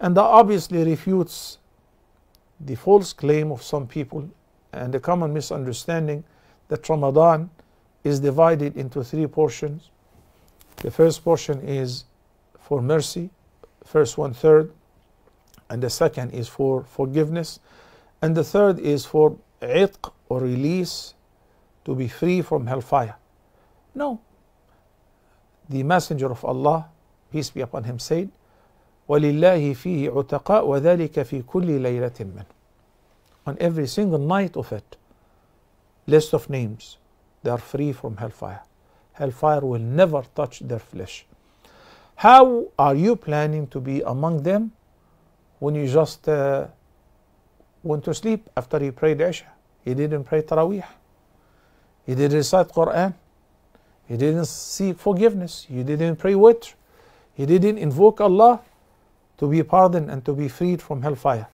And that obviously refutes the false claim of some people and the common misunderstanding that Ramadan is divided into three portions. The first portion is for mercy, first one third, and the second is for forgiveness, and the third is for itq or release to be free from hellfire. No. The Messenger of Allah, peace be upon him, said, وَلِلَّهِ فِيهِ عُتَقَاء وَذَلِكَ فِي كُلِّ لَيْلَةٍ مِّنْهُ On every single night of it, list of names, they are free from hellfire. Hellfire will never touch their flesh. How are you planning to be among them when you just uh, went to sleep after you prayed Isha? You didn't pray Taraweeh. You didn't recite Quran. You didn't seek forgiveness. You didn't pray witr. You didn't invoke Allah to be pardoned and to be freed from hellfire.